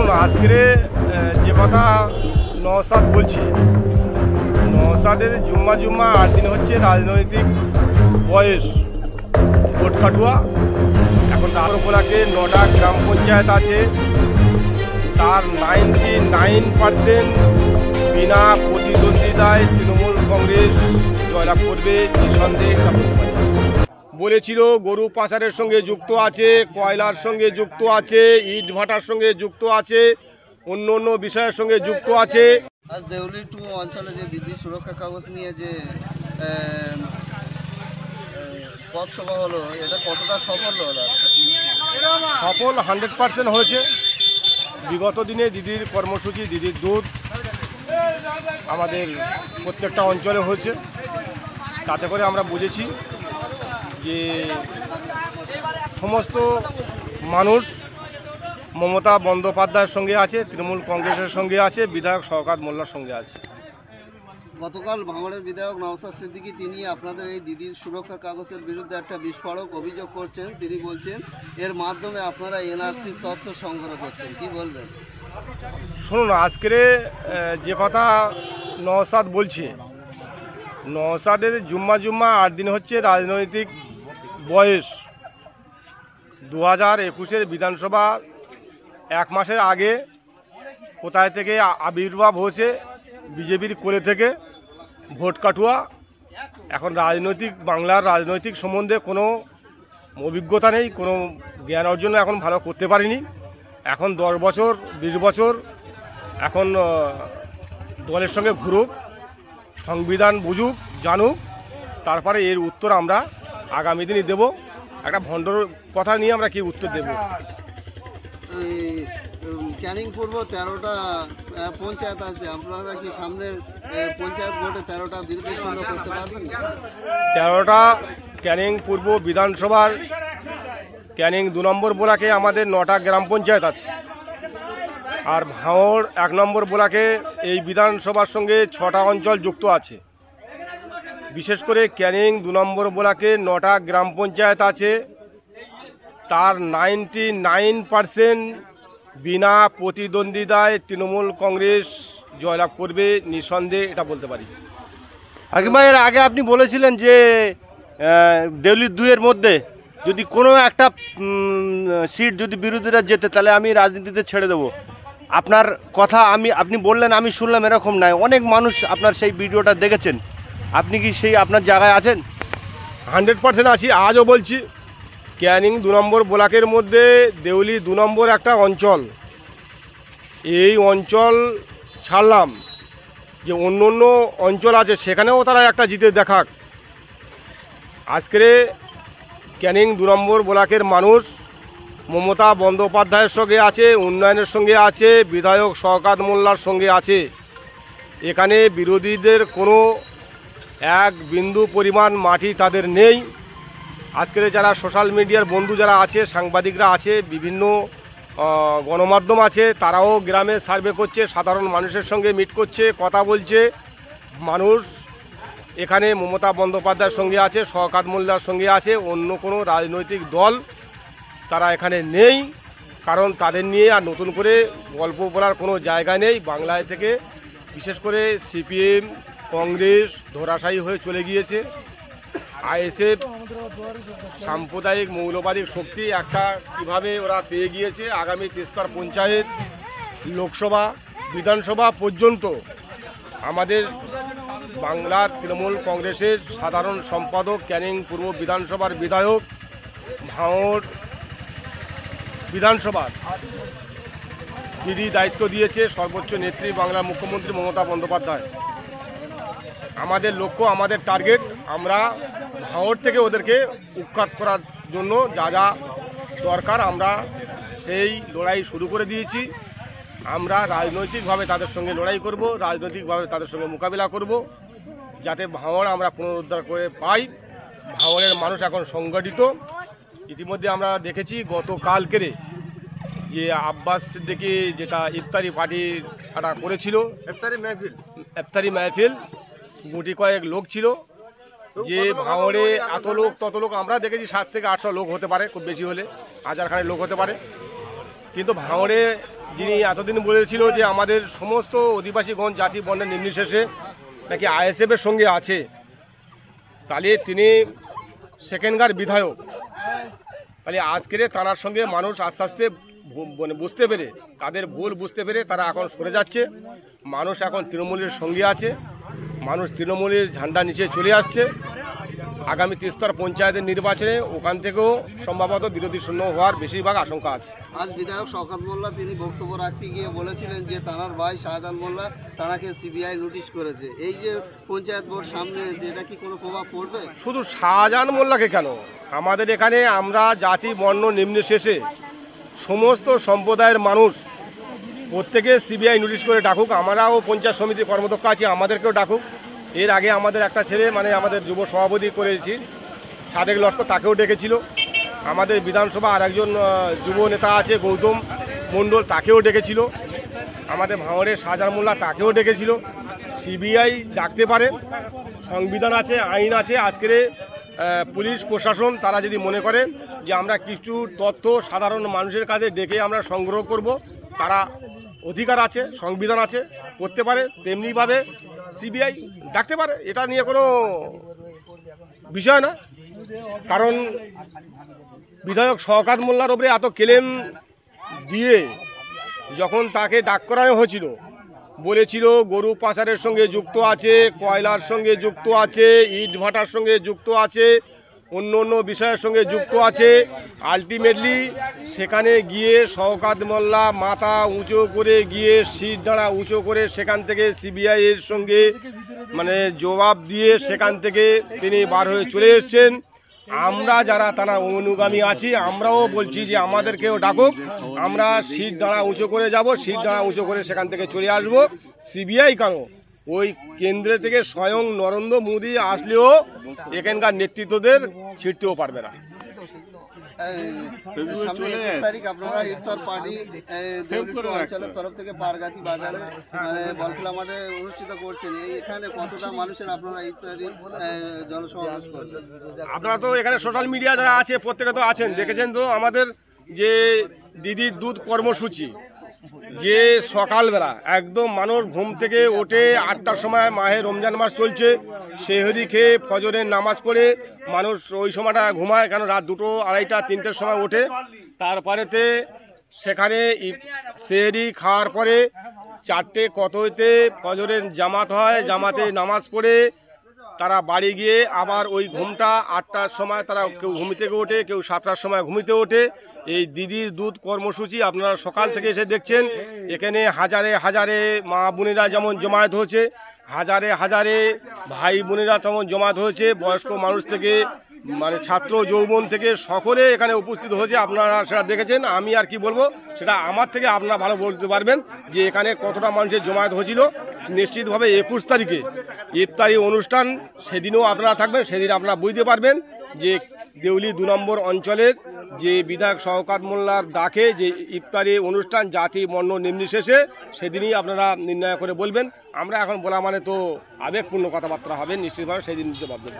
শুনুন আজকের যে কথা নওসাদ বলছি নওসাদের জুম্মা জুম্মা আট দিন হচ্ছে রাজনৈতিক বয়স ভোট কাটুয়া, এখন উপরাকে নটা গ্রাম পঞ্চায়েত আছে তার নাইনটি নাইন পার্সেন্ট বিনা প্রতিদ্বন্দ্বিতায় তৃণমূল কংগ্রেস জয়লাভ করবে নিঃসন্দেহে। বলেছিল গরু পাচারের সঙ্গে যুক্ত আছে কয়লার সঙ্গে যুক্ত আছে ইট ভাটার সঙ্গে যুক্ত আছে অন্য অন্য বিষয়ের সঙ্গে যুক্ত আছে। আজ দেউলি টু অঞ্চলে যে দিদি সুরক্ষা কাগজ নিয়ে যে পথসভা হলো এটা কতটা সফল হলো? সফল হান্ড্রেড পার্সেন্ট হয়েছে। বিগত দিনে দিদির কর্মসূচি দিদির দুধ আমাদের প্রত্যেকটা অঞ্চলে হয়েছে। তাতে করে আমরা বুঝেছি যে সমস্ত মানুষ মমতা বন্দ্যোপাধ্যায়ের সঙ্গে আছে তৃণমূল কংগ্রেসের সঙ্গে আছে বিধায়ক শওকাত মোল্লার সঙ্গে আছে। গতকাল ভাঙড়ের বিধায়ক নওসাদ সিদ্দিকী তিনি আপনাদের এই দিদির সুরক্ষা কাগজের বিরুদ্ধে একটা বিস্ফোরক অভিযোগ করছেন। তিনি বলছেন এর মাধ্যমে আপনারা এনআরসির তথ্য সংগ্রহ করছেন। কি বলবেন? শুনুন আজকের যে কথা নওসাদ বলছে নওসাদের জুম্মা জুম্মা আট দিন হচ্ছে রাজনৈতিক বয়স দু হাজার একুশের বিধানসভা এক মাসের আগে কোথায় থেকে আবির্ভাব হয়েছে বিজেপির কোলে থেকে ভোট কাটুয়া। এখন রাজনৈতিক, বাংলার রাজনৈতিক সম্বন্ধে কোনো অভিজ্ঞতা নেই, কোনো জ্ঞান অর্জন এখন ভালো করতে পারিনি। এখন দশ বছর, বিশ বছর এখন দলের সঙ্গে ঘুরুক, সংবিধান বুঝুক, জানুক, তারপরে এর উত্তর আমরা আগামী দিনই দেব। একটা ভণ্ডর কথা নিয়ে আমরা কি উত্তর দেব? এই, উম, ক্যানিং পূর্ব তেরোটা পঞ্চায়েত আছে। আপনারা কি সামনের পঞ্চায়েত ভোটে তেরোটা বিরোধী শূন্য করতে পারবেন? তেরোটা ক্যানিং পূর্ব বিধানসভার ক্যানিং দু নম্বর ব্লকে আমাদের নটা গ্রাম পঞ্চায়েত আছে। আর ভাঁড় এক নম্বর ব্লকে এই বিধানসভার সঙ্গে ছটা অঞ্চল যুক্ত আছে। বিশেষ করে ক্যানিং দু নম্বর ব্লকে নটা গ্রাম পঞ্চায়েত আছে। তার নাইনটি নাইন পারসেন্ট বিনা প্রতিদ্বন্দ্বিতায় তৃণমূল কংগ্রেস জয়লাভ করবে নিঃসন্দেহে, এটা বলতে পারি। হাকিম এর আগে আপনি বলেছিলেন যে দেউলি দুইয়ের মধ্যে যদি কোনো একটা সিট যদি বিরোধীরা যেতে তাহলে আমি রাজনীতিতে ছেড়ে দেবো। আপনার কথা আমি, আপনি বললেন, আমি শুনলাম এরকম নাই। অনেক মানুষ আপনার সেই ভিডিওটা দেখেছেন। আপনি কি সেই আপনার জায়গায় আছেন? হান্ড্রেড পার্সেন্ট আছি। আজও বলছি, ক্যানিং দু নম্বর ব্লকের মধ্যে দেউলি দু নম্বর একটা অঞ্চল। এই অঞ্চল ছাড়লাম যে অন্য অন্য অঞ্চল আছে, সেখানেও তারা একটা জিতে দেখাক। আজকের ক্যানিং দু নম্বর ব্লকের মানুষ মমতা বন্দ্যোপাধ্যায়ের সঙ্গে আছে, উন্নয়নের সঙ্গে আছে, বিধায়ক শওকাত মোল্লার সঙ্গে আছে। এখানে বিরোধীদের কোনো এক বিন্দু পরিমাণ মাটি তাদের নেই। আজকের যারা সোশ্যাল মিডিয়ার বন্ধু যারা আছে, সাংবাদিকরা আছে, বিভিন্ন গণমাধ্যম আছে, তারাও গ্রামে সার্ভে করছে, সাধারণ মানুষের সঙ্গে মিট করছে, কথা বলছে। মানুষ এখানে মমতা বন্দ্যোপাধ্যায়ের সঙ্গে আছে, শওকাত মোল্লার সঙ্গে আছে, অন্য কোনো রাজনৈতিক দল তারা এখানে নেই। কারণ তাদের নিয়ে আর নতুন করে গল্প বলার কোনো জায়গা নেই। বাংলায় থেকে বিশেষ করে সিপিএম কংগ্রেস ধরাশায়ী হয়ে চলে গিয়েছে। আইএসএফ সাম্প্রদায়িক মৌলবাদী শক্তি একটা কীভাবে ওরা পেয়ে গিয়েছে আগামী তিস্তার পঞ্চায়েত, লোকসভা, বিধানসভা পর্যন্ত। আমাদের বাংলার তৃণমূল কংগ্রেসের সাধারণ সম্পাদক, ক্যানিং পূর্ব বিধানসভার বিধায়ক ভাঁড় বিধানসভার যিনি দায়িত্ব দিয়েছে সর্বোচ্চ নেত্রী বাংলার মুখ্যমন্ত্রী মমতা বন্দ্যোপাধ্যায়। আমাদের লক্ষ্য আমাদের টার্গেট আমরা ভাঁড় থেকে ওদেরকে উৎখাত করার জন্য যা যা দরকার আমরা সেই লড়াই শুরু করে দিয়েছি। আমরা রাজনৈতিকভাবে তাদের সঙ্গে লড়াই করব রাজনৈতিকভাবে তাদের সঙ্গে মোকাবিলা করব যাতে ভাঁড় আমরা পুনরুদ্ধার করে পাই। ভাঁড়ের মানুষ এখন সংগঠিত। ইতিমধ্যে আমরা দেখেছি গতকালকেরে যে আব্বাস সিদ্দিকি যেটা ইফতারি পার্টি একটা করেছিল ইফতারি মেহফিল। ইফতারি মেহফিল গুটি কয়েক লোক ছিল যে ভাঙড়ে এত লোক, তত লোক আমরা দেখেছি, সাত থেকে আটশো লোক হতে পারে, খুব বেশি হলে হাজার খানেক লোক হতে পারে। কিন্তু ভাঙড়ে যিনি এতদিন বলেছিল যে আমাদের সমস্ত অধিবাসীগণ, জাতি বর্ণের নির্বিশেষে নাকি আইএসএফের সঙ্গে আছে, তাহলে তিনি সেকেন্ডকার বিধায়ক। তাহলে আজকের তার সঙ্গে মানুষ আস্তে আস্তে মানে বুঝতে পেরে, তাদের ভুল বুঝতে পেরে তারা এখন সরে যাচ্ছে। মানুষ এখন তৃণমূলের সঙ্গে আছে। মানুষ তৃণমূলের ঝান্ডা নিচে চলে আসছে। আগামী তিস্তর পঞ্চায়েতের নির্বাচনে ওখান থেকেও সম্ভবত বিরোধী শূন্য হওয়ার বেশিরভাগ আশঙ্কা আছে। আজ বিধায়ক শওকত মোল্লা তিনি বক্তব্য রাখতে গিয়ে বলেছিলেন যে তানার ভাই শাহজাহান মোল্লা তানাকে সিবিআই নোটিশ করেছে। এই যে পঞ্চায়েত বোর্ড সামনে এসে এটা কি কোনো প্রভাব পড়বে? শুধু শাহজাহান মোল্লাকে কেন? আমাদের এখানে আমরা জাতি বর্ণ নিম্নশেষে সমস্ত সম্প্রদায়ের মানুষ প্রত্যেকে সিবিআই নোটিশ করে ডাকুক, আমরাও পঞ্চায়েত সমিতি কর্মদক্ষ আছি, আমাদেরকেও ডাকুক। এর আগে আমাদের একটা ছেলে মানে আমাদের যুব সভাপতি করেছি, সাদেক লস্কর তাকেও ডেকেছিল। আমাদের বিধানসভা আর একজন যুব নেতা আছে, গৌতম মণ্ডল, তাকেও ডেকেছিল। আমাদের ভাঙড়ের সাজার মোল্লা তাকেও ডেকেছিল। সিবিআই ডাকতে পারে, সংবিধান আছে, আইন আছে, আজকের পুলিশ, প্রশাসন, তারা যদি মনে করে যে আমরা কিছু তথ্য সাধারণ মানুষের কাছে ডেকে আমরা সংগ্রহ করব। তারা অধিকার আছে, সংবিধান আছে, করতে পারে, তেমনিভাবে সিবিআই ডাকতে পারে। এটা নিয়ে কোনো বিষয় না। কারণ বিধায়ক শওকাত মোল্লার ওপরে এত ক্লেম দিয়ে যখন তাকে ডাক করানো হয়েছিল, বলেছিল গরু পাচারের সঙ্গে যুক্ত আছে, কয়লার সঙ্গে যুক্ত আছে, ইট ভাটার সঙ্গে যুক্ত আছে অন্য অন্য বিষয়ের সঙ্গে যুক্ত আছে। আলটিমেটলি সেখানে গিয়ে শওকাত মোল্লা মাথা উঁচু করে গিয়ে শীত দাঁড়া উঁচু করে সেখান থেকে সিবিআই এর সঙ্গে মানে জবাব দিয়ে সেখান থেকে তিনি বার হয়ে চলে এসছেন। আমরা যারা তারা অনুগামী আছি, আমরাও বলছি যে আমাদেরকেও ডাকুক। আমরা সিট দাঁড়া উঁচু করে যাব, সিট দাঁড়া উঁচু করে সেখান থেকে চলে আসব। সিবিআই কেন? ওই কেন্দ্রে থেকে স্বয়ং নরেন্দ্র মোদী আসলেও এখানকার নেতৃত্বদের ছিটতেও পারবে না। এই, তারিখ আপনারা ইফতার পার্টি অঞ্চলের তরফ থেকে পারগাতি বাজারে মানে বলখেলা মাঠে অনুষ্ঠিত করছেন। এখানে কতটা মানুষের আপনারা ইফতারি আহ, জনসমাবেশ করবেন? আপনারা তো এখানে সোশ্যাল মিডিয়া যারা আছে প্রত্যেকে তো আছেন। দেখেছেন তো আমাদের যে দিদির দুধ কর্মসূচি। যে সকালবেলা একদম মানুষ ঘুম থেকে ওঠে আটটার সময় মাহে রমজান মাস চলছে সেহরি খেয়ে ফজরের নামাজ পড়ে মানুষ ওই সময়টা ঘুমায়, কেন রাত দুটো, আড়াইটা, তিনটের সময় ওঠে। তারপরেতে সেখানে সেহরি খাওয়ার পরে চারটে কত হইতে ফজরের জামাত হয়, জামাতে নামাজ পড়ে তারা বাড়ি গিয়ে আবার ওই ঘুমটা আটটার সময় তারা কেউ ঘুম থেকে ওঠে, কেউ সাতটার সময় ঘুমিতে ওঠে। এই দিদির দুধ কর্মসূচি আপনারা সকাল থেকে এসে দেখছেন। এখানে হাজারে হাজারে মা বোনেরা যেমন জমায়েত হয়েছে, হাজারে হাজারে ভাই বোনেরা তেমন জমায়েত হয়েছে। বয়স্ক মানুষ থেকে মানে ছাত্র, যৌবন থেকে সকলে এখানে উপস্থিত হয়েছে। আপনারা সেটা দেখেছেন, আমি আর কি বলব, সেটা আমার থেকে আপনারা ভালো বলতে পারবেন যে এখানে কতটা মানুষের জমায়েত হয়েছিল। নিশ্চিতভাবে একুশ তারিখে ইফতারি অনুষ্ঠান, সেদিনও আপনারা থাকবেন, সেদিন আপনারা বুঝতে পারবেন যে দেউলি দু নম্বর অঞ্চলের যে বিধায়ক শওকাত মোল্লার ডাকে যে ইফতারি অনুষ্ঠান, জাতি বর্ণ নির্বিশেষে সেদিনই আপনারা নির্ণয় করে বলবেন। আমরা এখন বলা মানে তো আবেগপূর্ণ কথাবার্তা হবে, নিশ্চিতভাবে সেদিন দিতে পারবেন